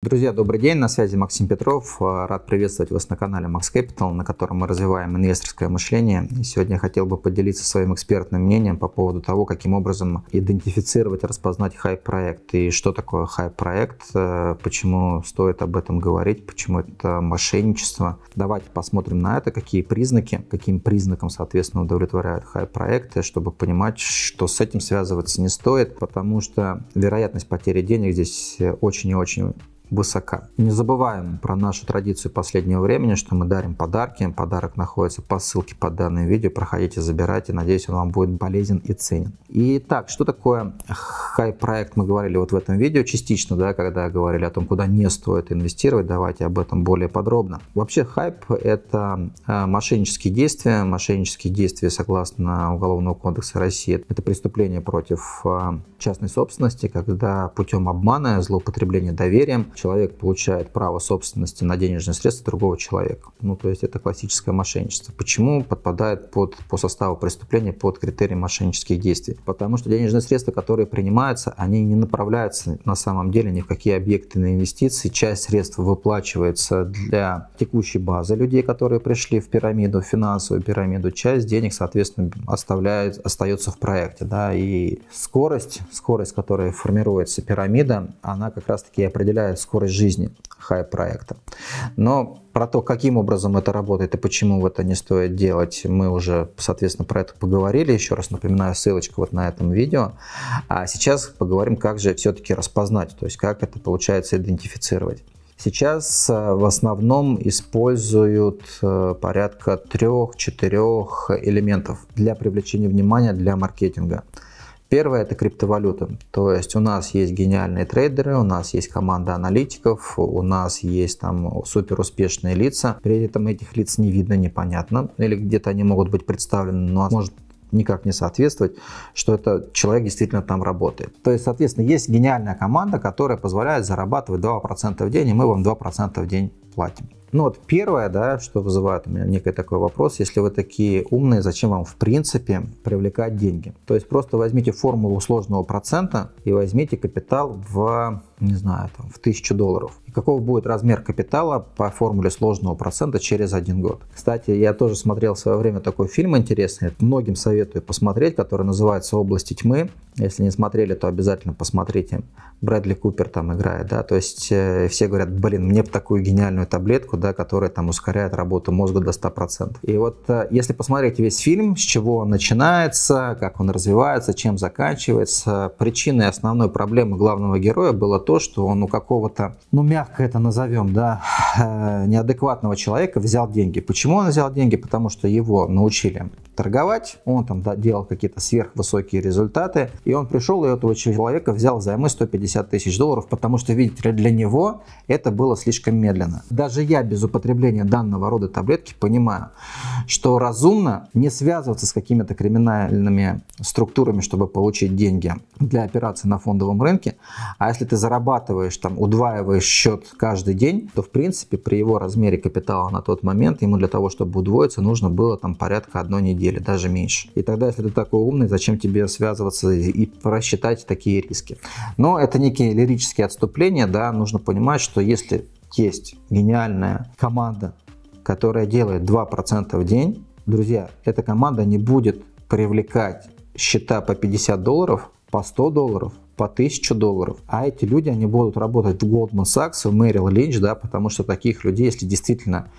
Друзья, добрый день, на связи Максим Петров. Рад приветствовать вас на канале Max Capital, на котором мы развиваем инвесторское мышление. И сегодня я хотел бы поделиться своим экспертным мнением по поводу того, каким образом идентифицировать, распознать хайп-проект и что такое хайп-проект, э, почему стоит об этом говорить, почему это мошенничество. Давайте посмотрим на это, какие признаки, каким признакам, соответственно, удовлетворяют хайп-проекты, чтобы понимать, что с этим связываться не стоит, потому что вероятность потери денег здесь очень и очень высока. Не забываем про нашу традицию последнего времени, что мы дарим подарки. Подарок находится по ссылке под данным видео. Проходите, забирайте. Надеюсь, он вам будет полезен и ценен. Итак, что такое хай-проект? Мы говорили вот в этом видео частично, да, когда говорили о том, куда не стоит инвестировать. Давайте об этом более подробно. Вообще хайп – это э, мошеннические действия. Мошеннические действия, согласно Уголовного кодекса России, это преступление против э, частной собственности, когда путем обмана, злоупотребления доверием человек получает право собственности на денежные средства другого человека. Ну, то есть это классическое мошенничество. Почему подпадает под, по составу преступления под критерии мошеннических действий? Потому что денежные средства, которые принимаются, они не направляются на самом деле ни в какие объекты на инвестиции. Часть средств выплачивается для текущей базы людей, которые пришли в пирамиду, в финансовую пирамиду. Часть денег, соответственно, оставляет, остается в проекте. Да, и скорость, скорость, которая формируется пирамида, она как раз-таки определяет скорость жизни хай-проекта. Но про то, каким образом это работает и почему это не стоит делать, мы уже, соответственно, про это поговорили. Еще раз напоминаю, ссылочка вот на этом видео. А сейчас поговорим, как же все-таки распознать, то есть как это получается идентифицировать. Сейчас э, в основном используют э, порядка трех-четырех элементов для привлечения внимания для маркетинга. Первое – это криптовалюта. То есть у нас есть гениальные трейдеры, у нас есть команда аналитиков, у нас есть там супер успешные лица. При этом этих лиц не видно, непонятно. Или где-то они могут быть представлены, но может никак не соответствовать, что этот человек действительно там работает. То есть, соответственно, есть гениальная команда, которая позволяет зарабатывать 2% в день, и мы вам 2% в день платим. Ну вот первое, да, что вызывает у меня некий такой вопрос, если вы такие умные, зачем вам в принципе привлекать деньги? То есть просто возьмите формулу сложного процента и возьмите капитал в, не знаю, там, в тысячу долларов. И каков будет размер капитала по формуле сложного процента через один год? Кстати, я тоже смотрел в свое время такой фильм интересный, многим советую посмотреть, который называется «Области тьмы». Если не смотрели, то обязательно посмотрите. Брэдли Купер там играет, да, то есть э, все говорят, блин, мне бы такую гениальную таблетку, да, которая там ускоряет работу мозга до 100%. И вот э, если посмотреть весь фильм, с чего он начинается, как он развивается, чем заканчивается, причиной основной проблемы главного героя было то, что он у какого-то, ну мягко это назовем, да, э, неадекватного человека взял деньги. Почему он взял деньги? Потому что его научили торговать, он там делал какие-то сверхвысокие результаты, и он пришел и этого человека взял займы 150 тысяч долларов, потому что, видите для него это было слишком медленно. Даже я без употребления данного рода таблетки понимаю, что разумно не связываться с какими-то криминальными структурами, чтобы получить деньги для операций на фондовом рынке, а если ты зарабатываешь, там, удваиваешь счет каждый день, то, в принципе, при его размере капитала на тот момент, ему для того, чтобы удвоиться, нужно было там порядка одной недели даже меньше. И тогда, если ты такой умный, зачем тебе связываться и просчитать такие риски? Но это некие лирические отступления, да, нужно понимать, что если есть гениальная команда, которая делает 2% в день, друзья, эта команда не будет привлекать счета по 50 долларов, по 100 долларов, по 1000 долларов. А эти люди, они будут работать в Goldman Sachs, в Merrill Lynch, да, потому что таких людей, если действительно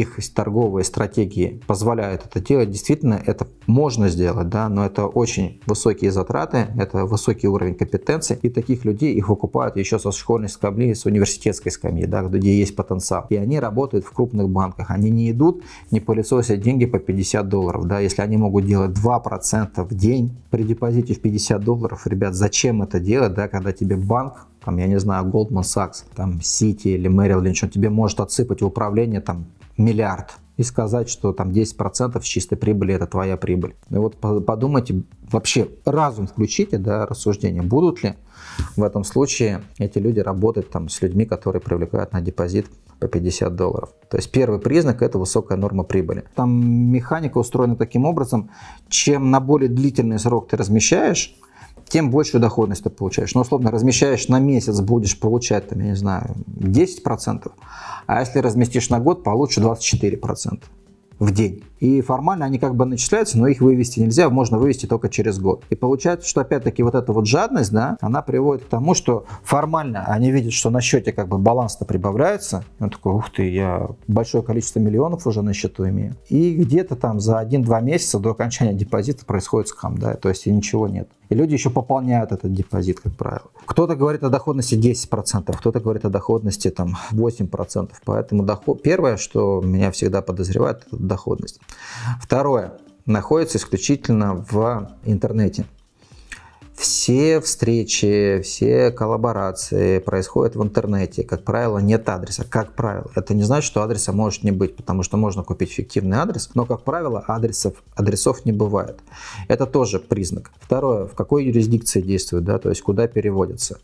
их торговые стратегии позволяют это делать, действительно это можно сделать, да, но это очень высокие затраты, это высокий уровень компетенции, и таких людей их выкупают еще со школьной скамьи, с университетской скамьи, да, где есть потенциал. И они работают в крупных банках, они не идут, не пылесосят деньги по 50 долларов, да, если они могут делать 2% в день при депозите в 50 долларов, ребят, зачем это делать, да, когда тебе банк там, я не знаю, Goldman Sachs, там, Citi или Merrill Lynch, он тебе может отсыпать управление там миллиард и сказать, что там 10% с чистой прибыли это твоя прибыль. И вот подумайте, вообще разум включите, да, рассуждение, будут ли в этом случае эти люди работать там с людьми, которые привлекают на депозит по 50 долларов. То есть первый признак это высокая норма прибыли. Там механика устроена таким образом, чем на более длительный срок ты размещаешь, тем большую доходность ты получаешь. Ну, условно, размещаешь на месяц, будешь получать, там, я не знаю, 10%, а если разместишь на год, получишь 24% в день. И формально они как бы начисляются, но их вывести нельзя, можно вывести только через год. И получается, что опять-таки вот эта вот жадность, да, она приводит к тому, что формально они видят, что на счете как бы баланс-то прибавляется. И он такой, ух ты, я большое количество миллионов уже на счету имею. И где-то там за 1-2 месяца до окончания депозита происходит скам, да, то есть и ничего нет. И люди еще пополняют этот депозит, как правило. Кто-то говорит о доходности 10%, кто-то говорит о доходности там 8%. Поэтому доход... первое, что меня всегда подозревает, это доходность. Второе, находится исключительно в интернете. Все встречи, все коллаборации происходят в интернете. Как правило, нет адреса. Как правило. Это не значит, что адреса может не быть, потому что можно купить фиктивный адрес, но, как правило, адресов, адресов не бывает. Это тоже признак. Второе, в какой юрисдикции действует, да, то есть куда переводится.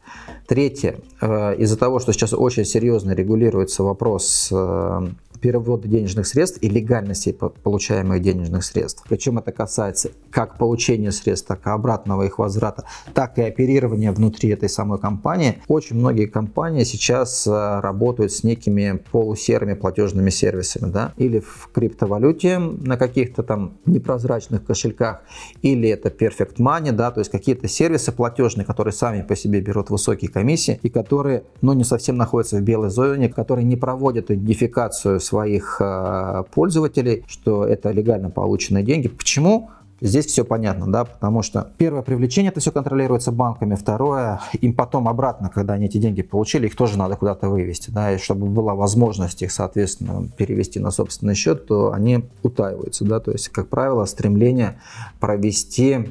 Третье, э, из-за того, что сейчас очень серьезно регулируется вопрос э, перевода денежных средств и легальности получаемых денежных средств. Причем это касается как получения средств, так и обратного их возврата, так и оперирования внутри этой самой компании. Очень многие компании сейчас э, работают с некими полусерыми платежными сервисами, да, или в криптовалюте на каких-то там непрозрачных кошельках, или это Perfect Money, да, то есть какие-то сервисы платежные, которые сами по себе берут высокие комиссии и которые, ну, не совсем находятся в белой зоне, которые не проводят идентификацию своих э, пользователей, что это легально полученные деньги. Почему? Здесь все понятно, да, потому что первое привлечение это все контролируется банками, второе им потом обратно, когда они эти деньги получили, их тоже надо куда-то вывести, да, и чтобы была возможность их, соответственно, перевести на собственный счет, то они утаиваются, да, то есть, как правило, стремление провести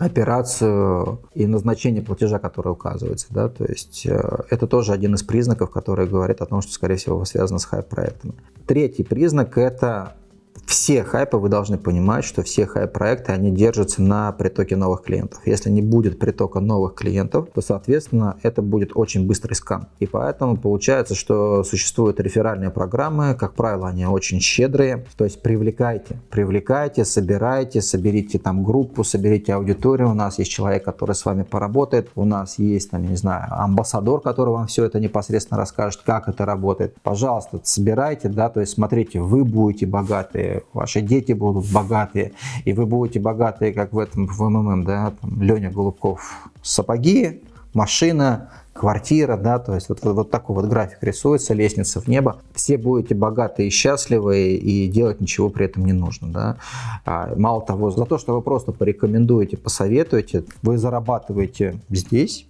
операцию и назначение платежа, которое указывается. Да? То есть э, это тоже один из признаков, который говорит о том, что, скорее всего, связано с хайп-проектами. Третий признак – это все хайпы, вы должны понимать, что все хайп-проекты, они держатся на притоке новых клиентов. Если не будет притока новых клиентов, то, соответственно, это будет очень быстрый скан. И поэтому получается, что существуют реферальные программы, как правило, они очень щедрые, то есть привлекайте, привлекайте, собирайте, соберите там группу, соберите аудиторию, у нас есть человек, который с вами поработает, у нас есть, там, не знаю, амбассадор, который вам все это непосредственно расскажет, как это работает. Пожалуйста, собирайте, да, то есть смотрите, вы будете богатые, ваши дети будут богатые, и вы будете богатые, как в этом в МММ, да, там Леня Голубков, сапоги, машина, квартира, да, то есть вот, вот такой вот график рисуется, лестница в небо. Все будете богатые и счастливые, и делать ничего при этом не нужно, да. А, мало того, за то, что вы просто порекомендуете, посоветуете, вы зарабатываете здесь,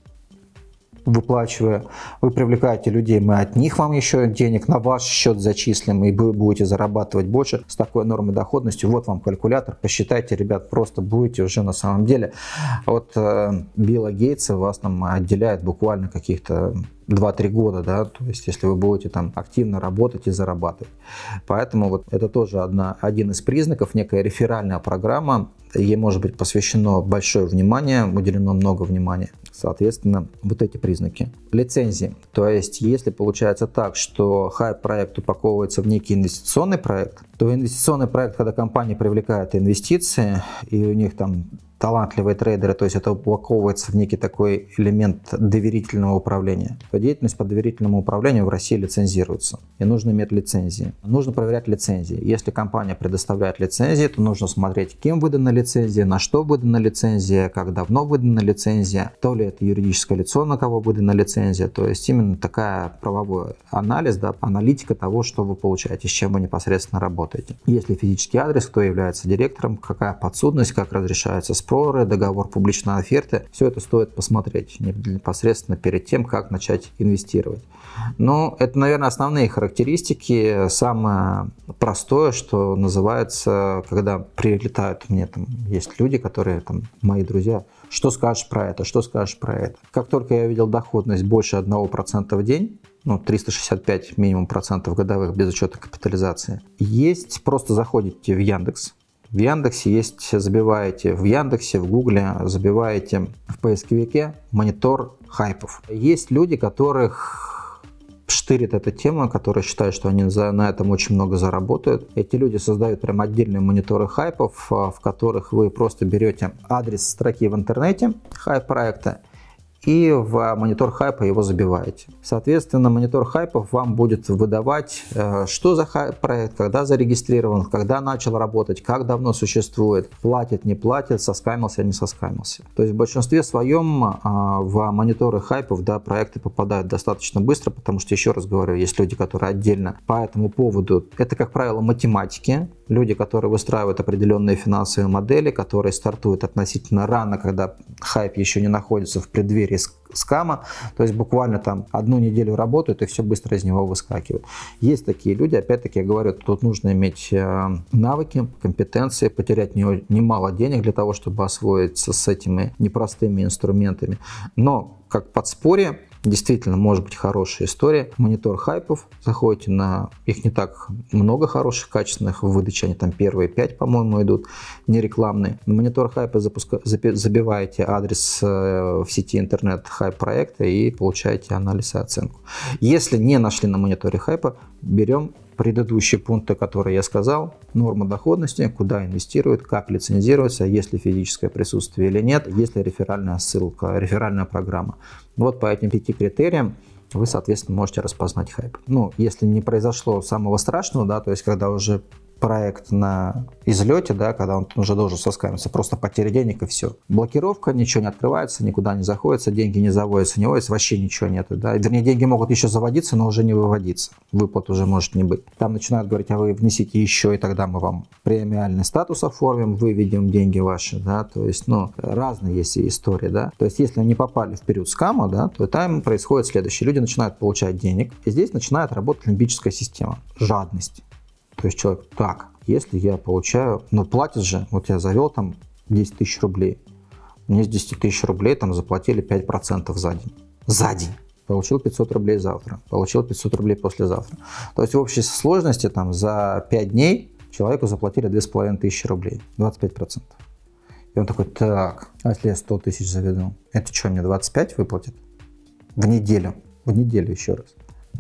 выплачивая, вы привлекаете людей, мы от них вам еще денег на ваш счет зачислим, и вы будете зарабатывать больше с такой нормой доходности. Вот вам калькулятор, посчитайте, ребят, просто будете уже на самом деле. Вот э, Билла Гейтса вас там отделяет буквально каких-то 2-3 года, да, то есть если вы будете там активно работать и зарабатывать. Поэтому вот это тоже одна, один из признаков, некая реферальная программа, ей может быть посвящено большое внимание, уделено много внимания. Соответственно, вот эти признаки. Лицензии. То есть, если получается так, что хайп-проект упаковывается в некий инвестиционный проект, то инвестиционный проект, когда компания привлекает инвестиции, и у них там талантливые трейдеры, то есть это упаковывается в некий такой элемент доверительного управления, то деятельность по доверительному управлению в России лицензируется. И нужно иметь лицензии. Нужно проверять лицензии. Если компания предоставляет лицензии, то нужно смотреть, кем выдана лицензия, на что выдана лицензия, как давно выдана лицензия, то ли это юридическое лицо, на кого выдана лицензия. То есть именно такая правовой анализ, да, аналитика того, что вы получаете, с чем вы непосредственно работаете. Если физический адрес, кто является директором, какая подсудность, как разрешается спор проры, договор публичной оферты. Все это стоит посмотреть непосредственно перед тем, как начать инвестировать. Но это, наверное, основные характеристики. Самое простое, что называется, когда прилетают мне, там есть люди, которые, там, мои друзья, что скажешь про это, что скажешь про это. Как только я видел доходность больше 1% в день, ну, 365 минимум процентов годовых без учета капитализации. Есть, просто заходите в Яндекс, в Яндексе есть, забиваете в Яндексе, в Гугле, забиваете в поисковике монитор хайпов. Есть люди, которых штырит эта тема, которые считают, что они за, на этом очень много заработают. Эти люди создают прям отдельные мониторы хайпов, а, в которых вы просто берете адрес строки в интернете хайп проекта и в монитор хайпа его забиваете. Соответственно, монитор хайпов вам будет выдавать, э, что за проект, когда зарегистрирован, когда начал работать, как давно существует, платит, не платит, соскамился, не соскамился. То есть в большинстве своем а, в мониторы хайпов да, проекты попадают достаточно быстро, потому что, еще раз говорю, есть люди, которые отдельно по этому поводу, это, как правило, математики, люди, которые выстраивают определенные финансовые модели, которые стартуют относительно рано, когда хайп еще не находится в преддверии скама, то есть буквально там одну неделю работают и все быстро из него выскакивает. Есть такие люди, опять-таки я говорю, тут нужно иметь э, навыки, компетенции, потерять немало денег для того, чтобы освоиться с этими непростыми инструментами. Но как подспорье Действительно, может быть хорошая история. Монитор хайпов. Заходите на... Их не так много хороших, качественных. В выдаче они там первые пять, по-моему, идут. Не рекламные. На монитор хайпа запуска... забиваете адрес э, в сети интернет хайп проекта и получаете анализ и оценку. Если не нашли на мониторе хайпа, берем предыдущие пункты, которые я сказал, норма доходности, куда инвестируют, как лицензируется, есть ли физическое присутствие или нет, есть ли реферальная ссылка, реферальная программа. Вот по этим пяти критериям вы, соответственно, можете распознать хайп. Ну, если не произошло самого страшного, да, то есть когда уже проект на излете, да, когда он уже должен соскамиться, просто потеря денег и все. Блокировка, ничего не открывается, никуда не заходится, деньги не заводятся, не вводятся, вообще ничего нету. Да. Вернее, деньги могут еще заводиться, но уже не выводиться. Выплат уже может не быть. Там начинают говорить, а вы внесите еще, и тогда мы вам премиальный статус оформим, выведем деньги ваши, да, то есть, ну, разные есть истории, да. То есть, если они попали в период скама, да, то там происходит следующее. Люди начинают получать денег, и здесь начинает работать лимбическая система. Жадность. То есть человек, так, если я получаю, ну платит же, вот я завел там 10 тысяч рублей, мне с 10 тысяч рублей там заплатили 5% за день. За день. Получил 500 рублей завтра, получил 500 рублей послезавтра. То есть в общей сложности там за 5 дней человеку заплатили 2500 рублей, 25%. И он такой, так, а если я 100 тысяч заведу, это что, мне 25 выплатит? В неделю. В неделю еще раз.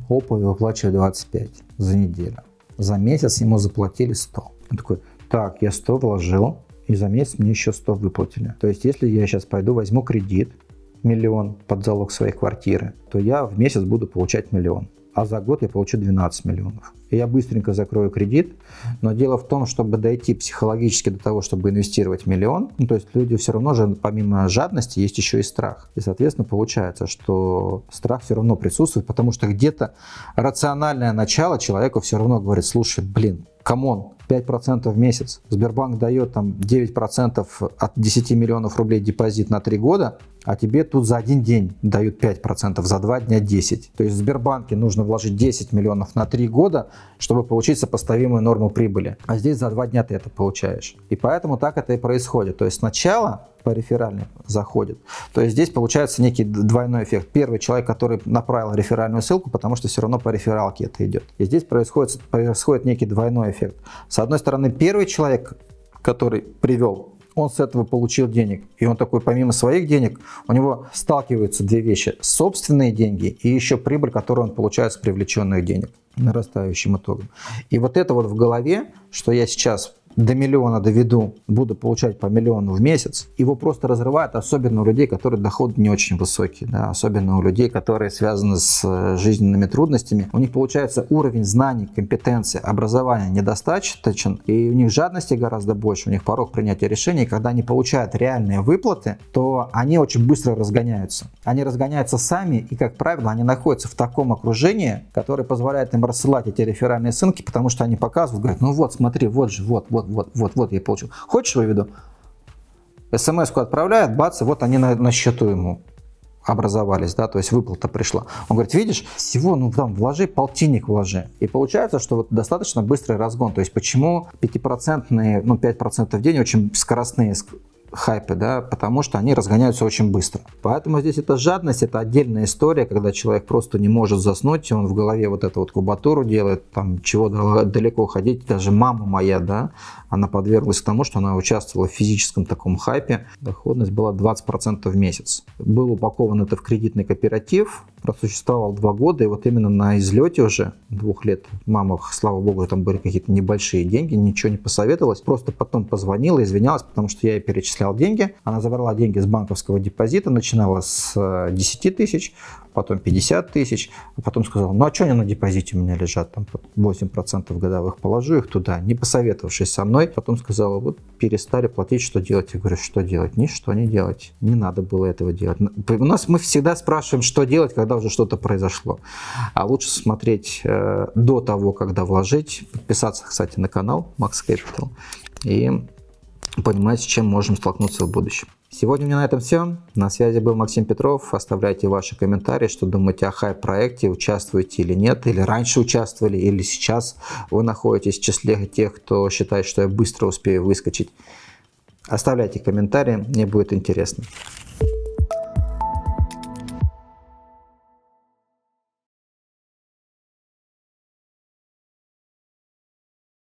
Опа, выплачиваю 25 за неделю за месяц ему заплатили 100. Он такой, так, я 100 вложил, и за месяц мне еще 100 выплатили. То есть, если я сейчас пойду возьму кредит, миллион под залог своей квартиры, то я в месяц буду получать миллион а за год я получу 12 миллионов. И я быстренько закрою кредит, но дело в том, чтобы дойти психологически до того, чтобы инвестировать миллион, ну, то есть люди все равно же, помимо жадности, есть еще и страх. И, соответственно, получается, что страх все равно присутствует, потому что где-то рациональное начало человеку все равно говорит, слушай, блин, come on, 5% в месяц. Сбербанк дает там 9% от 10 миллионов рублей депозит на 3 года, а тебе тут за один день дают 5%, за два дня 10. То есть в Сбербанке нужно вложить 10 миллионов на 3 года, чтобы получить сопоставимую норму прибыли. А здесь за два дня ты это получаешь. И поэтому так это и происходит. То есть сначала по реферальной заходит. То есть здесь получается некий двойной эффект. Первый человек, который направил реферальную ссылку, потому что все равно по рефералке это идет. И здесь происходит, происходит некий двойной эффект. С одной стороны, первый человек, который привел он с этого получил денег. И он такой, помимо своих денег, у него сталкиваются две вещи. Собственные деньги и еще прибыль, которую он получает с привлеченных денег нарастающим итогом. И вот это вот в голове, что я сейчас до миллиона доведу, буду получать по миллиону в месяц, его просто разрывает, особенно у людей, которые доходы не очень высокие, да, особенно у людей, которые связаны с э, жизненными трудностями. У них получается уровень знаний, компетенции, образования недостаточен, и у них жадности гораздо больше, у них порог принятия решений, когда они получают реальные выплаты, то они очень быстро разгоняются. Они разгоняются сами, и, как правило, они находятся в таком окружении, которое позволяет им рассылать эти реферальные ссылки, потому что они показывают, говорят, ну вот, смотри, вот же, вот, вот, вот, вот, вот, вот я получил. Хочешь выведу? СМС-ку отправляет, бац, и вот они на, на счету ему образовались, да, то есть выплата пришла. Он говорит, видишь, всего, ну там, вложи, полтинник вложи. И получается, что вот достаточно быстрый разгон. То есть почему 5%, ну 5% в день очень скоростные хайпы, да, потому что они разгоняются очень быстро. Поэтому здесь это жадность, это отдельная история, когда человек просто не может заснуть, он в голове вот эту вот кубатуру делает, там чего далеко ходить, даже мама моя, да, она подверглась тому, что она участвовала в физическом таком хайпе, доходность была 20% в месяц. Был упакован это в кредитный кооператив, просуществовал два года, и вот именно на излете уже двух лет мама, слава богу, там были какие-то небольшие деньги, ничего не посоветовалась, просто потом позвонила, извинялась, потому что я ей перечислял деньги. Она забрала деньги с банковского депозита, начинала с 10 э, тысяч, потом 50 тысяч, а потом сказала, ну а что они на депозите у меня лежат, там 8% годовых, положу их туда, не посоветовавшись со мной, потом сказала, вот перестали платить, что делать? Я говорю, что делать? Ничто не делать. Не надо было этого делать. У нас мы всегда спрашиваем, что делать, когда уже что-то произошло. А лучше смотреть э, до того, когда вложить, подписаться, кстати, на канал Max Capital и понимать, с чем можем столкнуться в будущем. Сегодня у меня на этом все. На связи был Максим Петров. Оставляйте ваши комментарии, что думаете о хай-проекте, участвуете или нет, или раньше участвовали, или сейчас вы находитесь в числе тех, кто считает, что я быстро успею выскочить. Оставляйте комментарии, мне будет интересно.